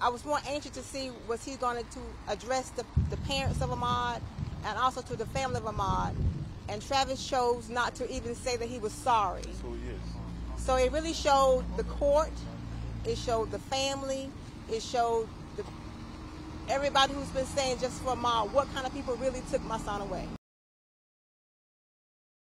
I was more anxious to see was he going to address the, the parents of Ahmaud, and also to the family of Ahmaud. And Travis chose not to even say that he was sorry. So, yes. So it really showed the court, it showed the family, it showed the, everybody who's been saying just for Ahmaud what kind of people really took my son away.